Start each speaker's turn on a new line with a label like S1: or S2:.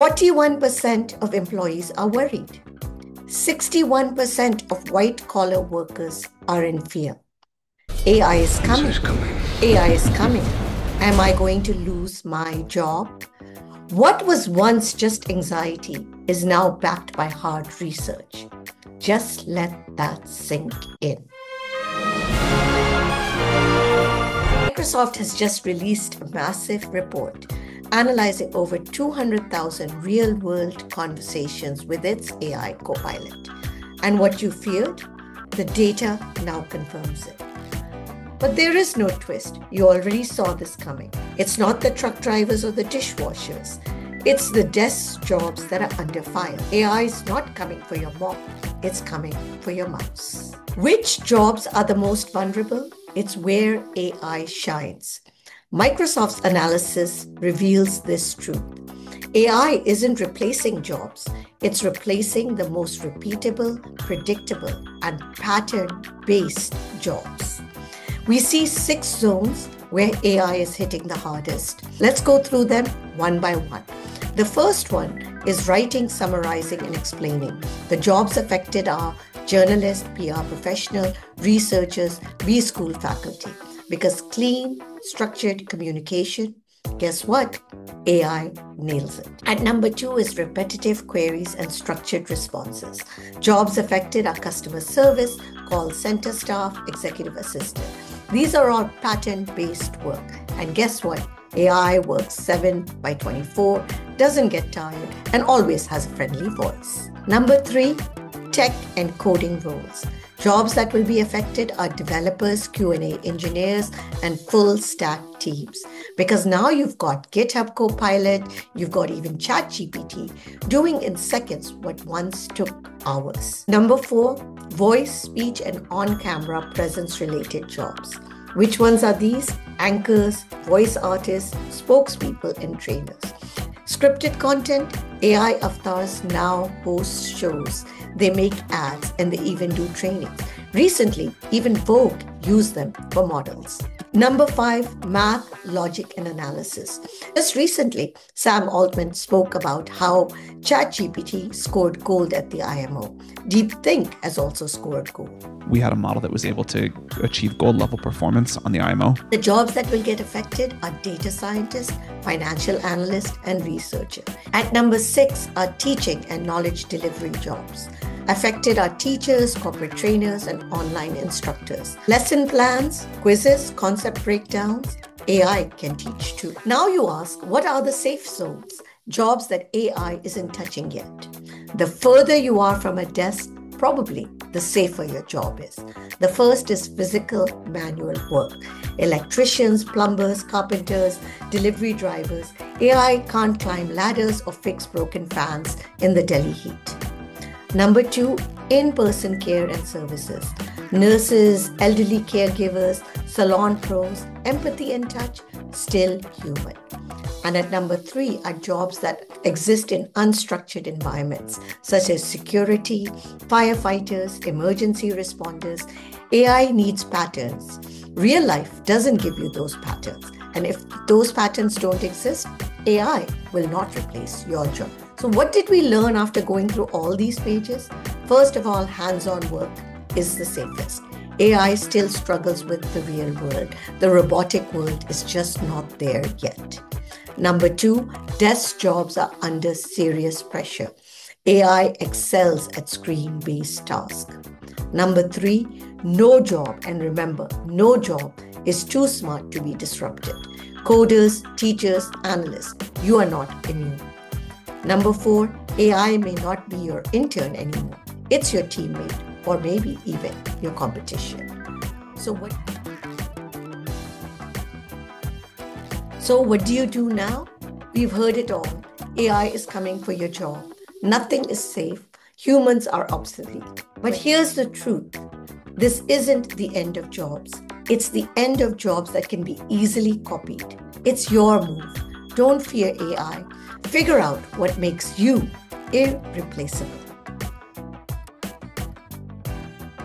S1: 41% of employees are worried. 61% of white collar workers are in fear. AI is coming.
S2: coming.
S1: AI is coming. Am I going to lose my job? What was once just anxiety is now backed by hard research. Just let that sink in. Microsoft has just released a massive report analyzing over 200,000 real world conversations with its AI copilot. And what you feared? The data now confirms it. But there is no twist. You already saw this coming. It's not the truck drivers or the dishwashers. It's the desk jobs that are under fire. AI is not coming for your mop, it's coming for your mouse. Which jobs are the most vulnerable? It's where AI shines. Microsoft's analysis reveals this truth. AI isn't replacing jobs, it's replacing the most repeatable, predictable, and pattern based jobs. We see six zones where AI is hitting the hardest. Let's go through them one by one. The first one is writing, summarizing, and explaining. The jobs affected are journalists, PR professional, researchers, B school faculty because clean, structured communication, guess what? AI nails it. At number two is repetitive queries and structured responses. Jobs affected are customer service, call center staff, executive assistant. These are all pattern based work. And guess what? AI works 7 by 24, doesn't get tired, and always has a friendly voice. Number three, tech and coding roles. Jobs that will be affected are developers, Q&A engineers, and full stack teams. Because now you've got GitHub Copilot, you've got even ChatGPT doing in seconds what once took hours. Number four, voice, speech, and on-camera presence related jobs. Which ones are these? Anchors, voice artists, spokespeople, and trainers. Scripted content, AI avatars now host shows they make ads and they even do trainings. Recently, even Vogue used them for models. Number five, math, logic, and analysis. Just recently, Sam Altman spoke about how ChatGPT scored gold at the IMO. DeepThink has also scored gold.
S3: We had a model that was able to achieve gold level performance on the IMO.
S1: The jobs that will get affected are data scientists, financial analysts, and researchers. At number six are teaching and knowledge delivery jobs. Affected are teachers, corporate trainers, and online instructors. Lesson plans, quizzes, concept breakdowns, AI can teach too. Now you ask, what are the safe zones? Jobs that AI isn't touching yet. The further you are from a desk, probably the safer your job is. The first is physical manual work. Electricians, plumbers, carpenters, delivery drivers. AI can't climb ladders or fix broken fans in the Delhi heat. Number two, in person care and services. Nurses, elderly caregivers, salon pros, empathy and touch, still human. And at number three are jobs that exist in unstructured environments, such as security, firefighters, emergency responders. AI needs patterns. Real life doesn't give you those patterns. And if those patterns don't exist, AI will not replace your job. So, what did we learn after going through all these pages? First of all, hands on work is the safest. AI still struggles with the real world. The robotic world is just not there yet. Number two, desk jobs are under serious pressure. AI excels at screen based tasks. Number three, no job, and remember, no job is too smart to be disrupted. Coders, teachers, analysts, you are not immune. Number four, AI may not be your intern anymore. It's your teammate or maybe even your competition. So what So what do you do now? We've heard it all. AI is coming for your job. Nothing is safe. Humans are obsolete. But here's the truth. This isn't the end of jobs. It's the end of jobs that can be easily copied. It's your move. Don't fear AI. Figure out what makes you irreplaceable.